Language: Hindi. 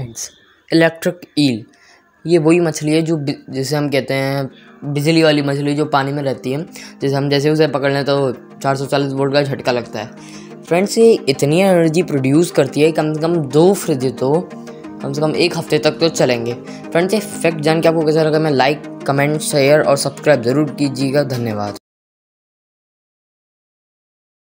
फ्रेंड्स इलेक्ट्रिक ईल ये वही मछली है जो जैसे हम कहते हैं बिजली वाली मछली जो पानी में रहती है। जैसे हम जैसे उसे पकड़ लें तो 440 वोल्ट का झटका लगता है। फ्रेंड्स ये इतनी एनर्जी प्रोड्यूस करती है कम से कम दो फ्रिज तो कम से कम एक हफ़्ते तक तो चलेंगे। फ्रेंड्स ये फैक्ट जान के आपको कैसा लगा? मैं लाइक कमेंट शेयर और सब्सक्राइब ज़रूर कीजिएगा। धन्यवाद।